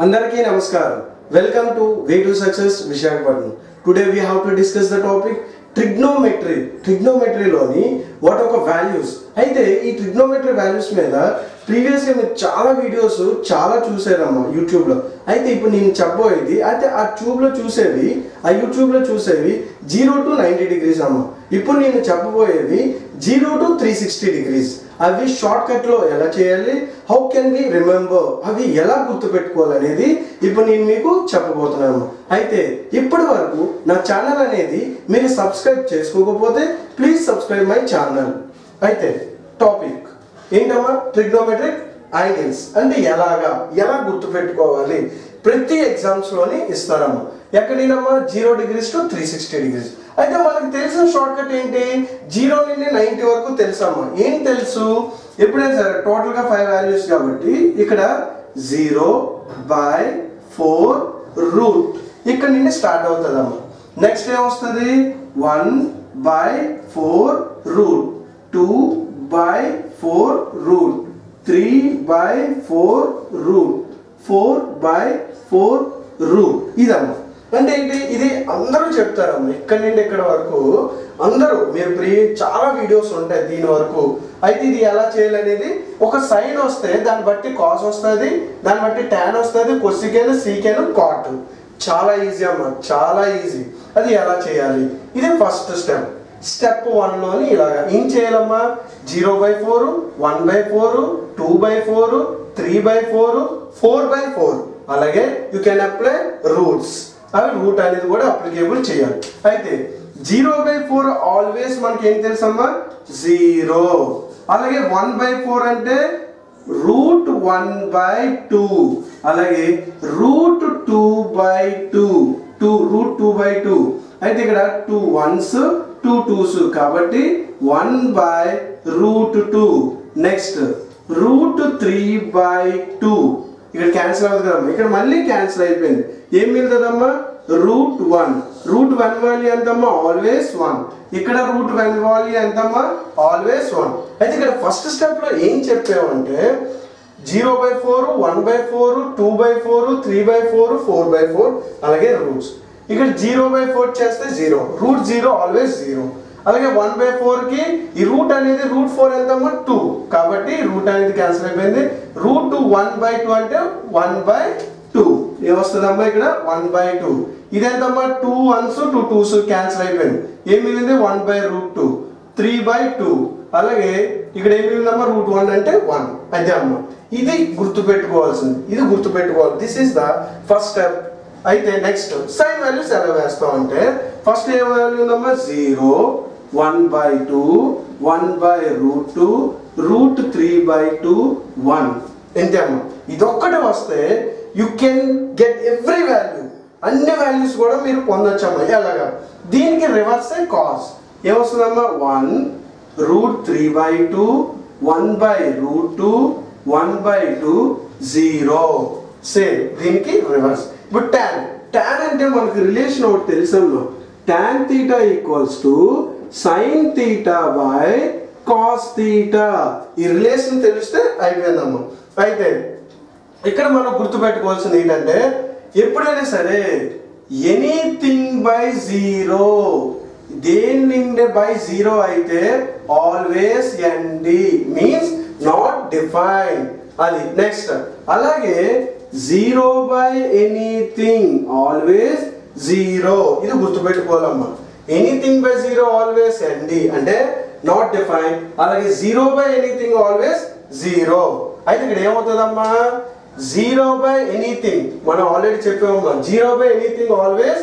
అందరికీ నమస్కారం. Welcome to way to success Visakhapatnam. Today we have to discuss the topic trigonometry ట్రిగ్నోమెట్రీలోని what ఒక values అయితే ఈ trigonometry values మీద ప్రీవియస్గా మీరు చాలా వీడియోస్ చాలా చూసారమ్మా యూట్యూబ్లో అయితే ఇప్పుడు నేను చెప్పబోయేది అయితే ఆ ట్యూబ్లో చూసేవి ఆ యూట్యూబ్లో చూసేవి జీరో టు నైంటీ డిగ్రీస్ అమ్మ. ఇప్పుడు నేను చెప్పబోయేవి zero to three sixty degrees అవి షార్ట్ కట్లో ఎలా చేయాలి? హౌ కెన్ వి రిమెంబర్ అవి ఎలా గుర్తుపెట్టుకోవాలనేది ఇప్పుడు నేను మీకు చెప్పబోతున్నాను. అయితే ఇప్పటి వరకు నా ఛానల్ అనేది మీరు సబ్స్క్రైబ్ చేసుకోకపోతే ప్లీజ్ సబ్స్క్రైబ్ మై ఛానల్ అయితే టాపిక్ ఏంటమ్మా? ట్రిగ్నోమెట్రిక్ యాంగిల్స్ అంటే ఎలాగా? ఎలా గుర్తుపెట్టుకోవాలి? ప్రతి ఎగ్జామ్స్లోని ఇస్తారమ్మా. ఎక్కడైనమ్మా zero degrees to three sixty degrees అయితే మనకు తెలిసిన షార్ట్ కట్ ఏంటి? జీరో నుండి నైంటీ వరకు తెలుసమ్మా ఏం తెలుసు? ఎప్పుడైనా సరే టోటల్గా ఫైవ్ వాల్యూస్ కాబట్టి ఇక్కడ జీరో బై ఫోర్ రూట్ ఇక్కడ నుండి స్టార్ట్ అవుతుందమ్మా నెక్స్ట్ ఏమొస్తుంది one by four root. Two by four root. Three by four root. Four by four root. ఇదమ్మా. అంటే ఏంటి? ఇది అందరూ చెప్తారమ్మా ఇక్కడ నుండి ఇక్కడ వరకు? అందరూ మీరు ప్రీ చాలా వీడియోస్ ఉంటాయి దీని వరకు. అయితే ఇది ఎలా చేయాలనేది? ఒక సైన్ వస్తే దాన్ని బట్టి కాస్ వస్తుంది దాన్ని బట్టి ట్యాన్ వస్తుంది కొసికెన్ సీకెన్ కాట్ చాలా ఈజీ అమ్మా చాలా ఈజీ అది ఎలా చేయాలి? ఇది ఫస్ట్ స్టెప్ స్టెప్ వన్లోని ఇలాగా. ఏం చేయాలమ్మా? Zero by four one by four two by four three by four four by four అలాగే యూ కెన్ అప్లై రూట్స్ అవి రూట్ అనేది కూడా అప్లికేబుల్ చేయాలి. అయితే జీరో బై ఫోర్ ఆల్వేస్ మనకి ఏం తెలుసమ్మా? జీరో అలాగే వన్ బై ఫోర్ అంటే రూట్ వన్ బై టూ అలాగే root two by two two root two by two అయితే ఇక్కడ టూ వన్స్ టూ టూస్ కాబట్టి one by root two next root three by two ఇక్కడ క్యాన్సిల్ అవుతుంది కదమ్మా. ఇక్కడ మళ్ళీ క్యాన్సిల్ అయిపోయింది. ఏం మిగులుతుందమ్మా? Root one. Root one value ఎంతమ్మా? Always one. ఇక్కడ రూట్ వన్ వాల్యూ ఎంతమ్మా? Always one. అయితే ఇక్కడ ఫస్ట్ స్టెప్లో ఏం చెప్పామంటే zero by four one by four two by four three by four four by four అలాగే రూట్స్. ఇక్కడ జీరో బై ఫోర్ చేస్తే zero. Root zero always zero. అలాగే వన్ బై ఫోర్కి ఈ రూట్ అనేది రూట్ ఫోర్ వెళ్తాము టూ కాబట్టి రూట్ అనేది క్యాన్సిల్ అయిపోయింది. Root two one by two అంటే వన్ బై టూ ఏమొస్తుందమ్మా ఇక్కడ? One by two ఇదెంతమ్మా two ones two twos cancel అయిపోయింది. ఏమి మిగిలింది? One by root two three by two అలాగే ఇక్కడ ఏమి మిగిలిందమ్మా? రూట్ వన్ అంటే వన్ అదే అమ్మా. ఇది గుర్తుపెట్టుకోవాల్సింది. ఇది గుర్తుపెట్టుకోవాలి. This is the first step అయితే నెక్స్ట్ సైన్ వాల్యూస్ ఎలా వేస్తాం అంటే ఫస్ట్ ఏ వాల్యూ ఉందమ్మా? Zero one by two one by root two root three by two one. ఎంతే ఇదొక్కటి వస్తే you can get every value. అన్ని వాల్యూస్ కూడా మీరు పొందొచ్చమ్మా ఎలాగా? దీనికి reverse cos ఏమొస్తుందమ్మా? One root three by two one by root two one by two zero. Same. దీనికి రివర్స్. ఇప్పుడు ట్యాన్ ట్యాన్ అంటే మనకి రిలేషన్ ఒకటి తెలుసమ్మా? Tan theta equals to sine theta by cos theta ఈ రిలేషన్ తెలిస్తే అయిపోయిందమ్మా. అయితే ఇక్కడ మనం గుర్తుపెట్టుకోవాల్సింది ఏంటంటే ఎప్పుడైనా సరే ఎనీథింగ్ బై జీరో దేని నిండే బై జీరో అయితే always ND means not define అది నెక్స్ట్ అలాగే zero by anything always zero ఇది గుర్తుపెట్టుకోవాలమ్మా. Anything by zero always ND అంటే నాట్ డిఫైన్ అలాగే zero by anything always zero అయితే ఇక్కడ ఏమవుతుందమ్మా? జీరో బై ఎనీథింగ్ మనం already చెప్పామమ్మా zero by anything always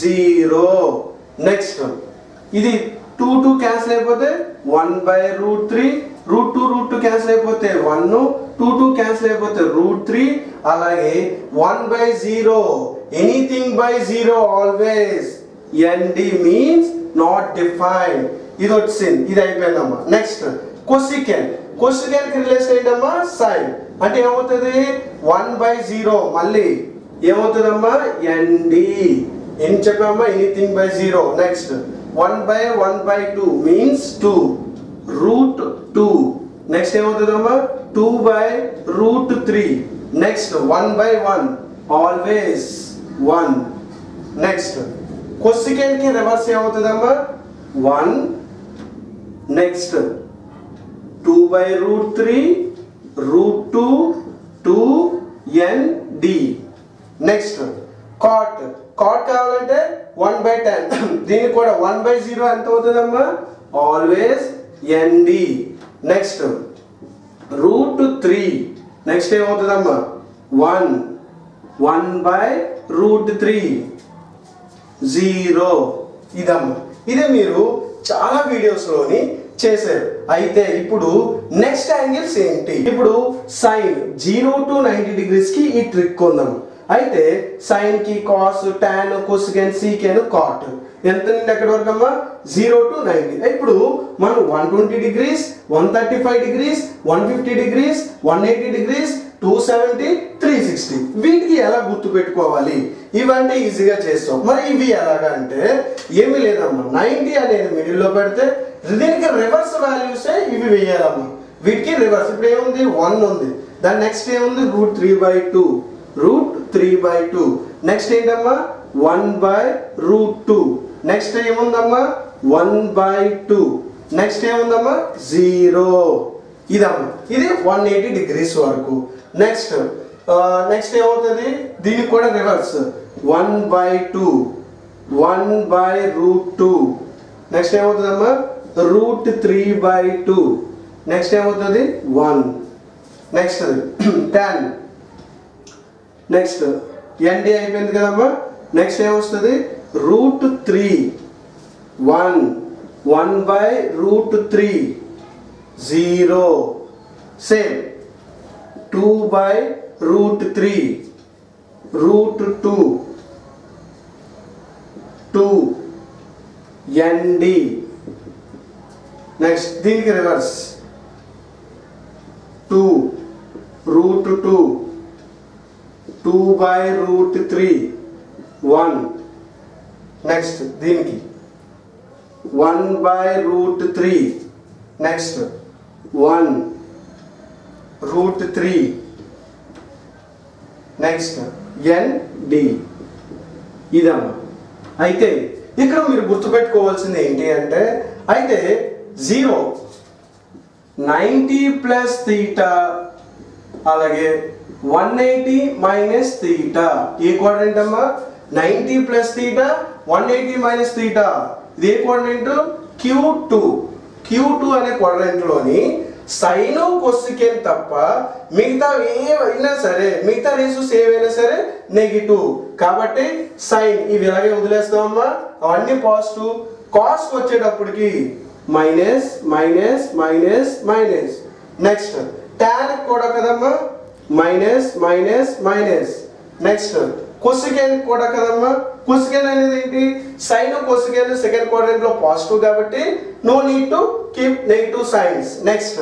zero next ఇది టూ టూ క్యాన్సిల్ అయిపోతే one by root three root two root two cancel అయిపోతే one two two cancel అయిపోతే root three అలాగే one by zero anything by zero always ND means not define ఇది వచ్చింది ఇది అయిపోయిందమ్మా. Next cosecant కొసికెన్కి relation ఏంటమ్మా? సైన్ అంటే ఏమవుతుంది? వన్ బై జీరో మళ్ళీ ఏమవుతుందమ్మా? ఎన్డి ఏం చెప్పామా anything by zero next one by one by two means two root two next ఏమవుతుందమ్మా? Two by root three next one by one always one next కొసికెన్కి reverse ఏమవుతుందమ్మా one next two by root three root two two N D next cot cot కావాలంటే one by ten దీనికి కూడా one by zero ఎంత అవుతుందమ్మా always ND next root three next ఏమవుతుందమ్మా one one by root three zero. ఇదమ్మా. ఇది మీరు చాలా వీడియోస్లోని చేశారు. అయితే ఇప్పుడు నెక్స్ట్ యాంగిల్స్ ఏంటి? ఇప్పుడు సైన్ జీరో టు నైంటీ డిగ్రీస్కి ఈ ట్రిక్ ఉందాం అయితే సైన్కి cos tan cosecant secant cot. ఎంత నుండి ఎక్కడి వరకు అమ్మా? Zero to ninety. ఇప్పుడు మనం one twenty degrees one thirty five degrees one fifty degrees one eighty degrees two seventy three sixty. వీటికి ఎలా గుర్తు పెట్టుకోవాలి? ఇవన్నీ ఈజీగా చేస్తాం. మరి ఇవి ఎలాగా అంటే ఏమీ లేదమ్మా. నైంటీ అనేది మిడిల్లో పెడితే దీనికి రివర్స్ వాల్యూసే ఇవి వేయాలమ్మా. వీటికి రివర్స్. ఇప్పుడు ఏముంది? వన్ ఉంది. దాని నెక్స్ట్ ఏముంది? Root three by two. Root three by two. Next ఏంటమ్మా? One by root two. Next ఏముందమ్మా? One by two. నెక్స్ట్ ఏముందమ్మా? జీరో. ఇదమ్మా. ఇది వన్ ఎయిటీ డిగ్రీస్ వరకు. నెక్స్ట్ నెక్స్ట్ ఏమవుతుంది? దీనికి కూడా reverse one by two one by root two next ఏమవుతుందమ్మా root three by two next ఏమవుతుంది? One next ten next ND అయిపోయింది కదమ్మా? నెక్స్ట్ ఏమొస్తుంది? Root three one one by root three zero same 2 by root 3 root 2 2, 2 nd next think reverse. 2 root 2 2 by root 3 1 next think 1 by root 3 next. 1 root 3 next ND ఇదమ్మా. అయితే ఇక్కడ మీరు గుర్తుపెట్టుకోవాల్సింది ఏంటి అంటే అయితే జీరో. Ninety plus theta. అలాగే one eighty minus theta. ఏ కోఆర్డినేట్ అమ్మా? Ninety plus theta one eighty minus theta. ఇది ఏ coordinate Q two. Q two అనే కోఆర్డినేట్లోని సైన్ కొసికెన్ తప్ప మిగతా ఏవైనా సరే మిగతా రేసెస్ ఏవైనా సరే నెగిటివ్ కాబట్టి సైన్ ఇవి ఇలాగే వదిలేస్తామమ్మా అవన్నీ పాజిటివ్ కాస్ వచ్చేటప్పటికి minus minus minus minus next tan కూడా కదమ్మా. Minus minus minus next cosecant కూడా కదమ్మా. కొసికెన్ అనేది ఏంటి? సైన్ కొసికెన్ సెకండ్ క్వాడ్రెంట్లో పాజిటివ్ కాబట్టి no need to keep negative signs next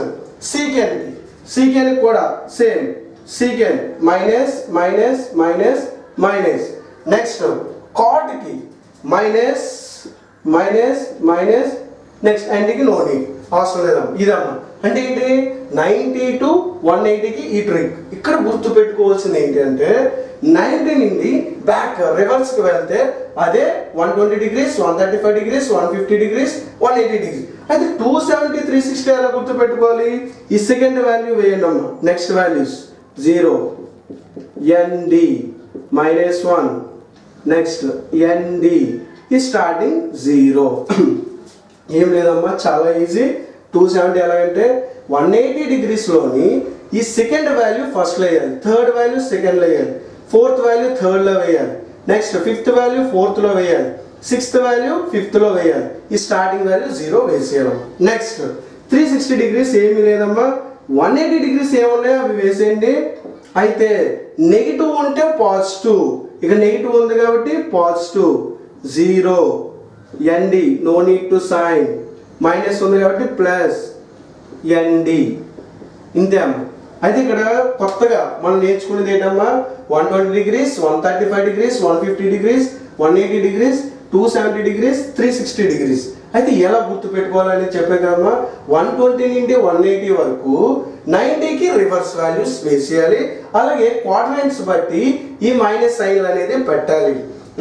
secant secant కూడా same secant minus minus minus minus next కాట్కి minus minus minus next ఎండ్కి నో నీడ్ అవసరం లేదమ్మా ఇదమ్మా. అంటే ఏంటి? నైంటీ టు వన్ ఎయిటీకి ఈ ట్రిక్. ఇక్కడ గుర్తు పెట్టుకోవాల్సింది ఏంటి అంటే నైంటీ నుండి బ్యాక్ రివర్స్కి వెళ్తే అదే one twenty degrees one thirty five degrees one fifty degrees one eighty degrees అయితే టూ సెవెంటీ త్రీ సిక్స్టీ ఎలా గుర్తు పెట్టుకోవాలి ఈ సెకండ్ వాల్యూ వేయండి అమ్మా. Next values zero ND minus one next ND ఈ స్టార్టింగ్ జీరో ఏం లేదమ్మా చాలా ఈజీ టూ సెవెంటీ ఎలాగంటే వన్ ఎయిటీ డిగ్రీస్లోని ఈ సెకండ్ వాల్యూ ఫస్ట్లో వేయాలి. థర్డ్ వాల్యూ సెకండ్లో వేయాలి. ఫోర్త్ వాల్యూ థర్డ్లో వేయాలి. నెక్స్ట్ ఫిఫ్త్ వాల్యూ ఫోర్త్లో వేయాలి. సిక్స్త్ వాల్యూ ఫిఫ్త్లో వేయాలి. ఈ స్టార్టింగ్ వాల్యూ జీరో వేసేయాలి నెక్స్ట్ త్రీ సిక్స్టీ డిగ్రీస్ ఏమీ లేదమ్మా. వన్ ఎయిటీ డిగ్రీస్ ఏమున్నాయో అవి వేసేయండి. అయితే నెగిటివ్ ఉంటే పాజిటివ్. ఇక నెగిటివ్ ఉంది కాబట్టి positive. Zero. ND no need to sign. Minus ఉంది కాబట్టి ప్లస్ ఎన్డి ఇంతే అమ్మా. అయితే ఇక్కడ కొత్తగా మనం నేర్చుకునేది ఏంటమ్మా? One twenty degrees one thirty five degrees one fifty degrees one eighty degrees two seventy degrees three sixty degrees. అయితే ఎలా గుర్తు పెట్టుకోవాలని చెప్పే కదమ్మా? వన్ ట్వంటీ నుండి వన్ ఎయిటీ వరకు నైంటీకి రివర్స్ వాల్యూస్ వేసేయాలి. అలాగే క్వార్టరెంట్స్ బట్టి ఈ మైనస్ సైన్ అనేది పెట్టాలి.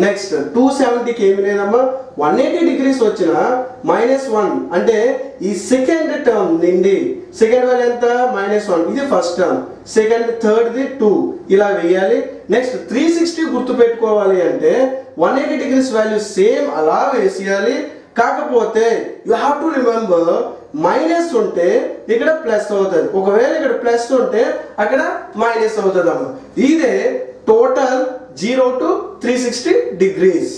నెక్స్ట్ టూ సెవెంటీకి ఏమి లేదమ్మా? వన్ ఎయిటీ డిగ్రీస్ వచ్చిన మైనస్ వన్. అంటే ఈ సెకండ్ టర్మ్ నిండి సెకండ్ వాల్యూ ఎంత? Minus one. ఇది ఫస్ట్ టర్మ్. సెకండ్ థర్డ్ది టూ. ఇలా వేయాలి. నెక్స్ట్ త్రీ సిక్స్టీ గుర్తు పెట్టుకోవాలి అంటే one eighty degrees value same అలా వేసేయాలి. కాకపోతే you have to remember minus ఉంటే ఇక్కడ ప్లస్ అవుతుంది. ఒకవేళ ఇక్కడ ప్లస్ ఉంటే అక్కడ మైనస్ అవుతుంది అమ్మ. ఇదే total zero to three sixty degrees.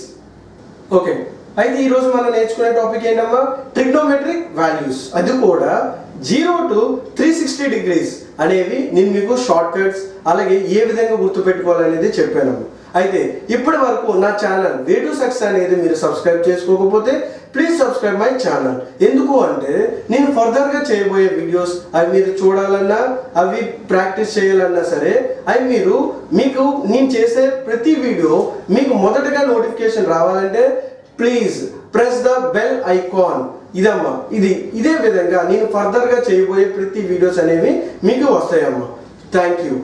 Okay. అయితే ఈరోజు మనం నేర్చుకునే టాపిక్ ఏంటమ్మా? ట్రిగ్నోమెట్రిక్ వాల్యూస్ అది కూడా zero to three sixty degrees అనేవి నేను మీకు షార్ట్ కట్స్ అలాగే ఏ విధంగా గుర్తుపెట్టుకోవాలనేది చెప్పాను అయితే ఇప్పటి వరకు నా ఛానల్ వే టు సక్సెస్ అనేది మీరు సబ్స్క్రైబ్ చేసుకోకపోతే ప్లీజ్ సబ్స్క్రైబ్ మై ఛానల్ ఎందుకు అంటే నేను ఫర్దర్గా చేయబోయే వీడియోస్ అవి మీరు చూడాలన్నా అవి ప్రాక్టీస్ చేయాలన్నా సరే అవి మీరు మీకు నేను చేసే ప్రతి వీడియో మీకు మొదటగా నోటిఫికేషన్ రావాలంటే please press the bell icon ఇదమ్మా ఇది ఇదే విధంగా నేను ఫర్దర్గా చేయబోయే ప్రతి వీడియోస్ అనేవి మీకు వస్తాయమ్మా. Thank you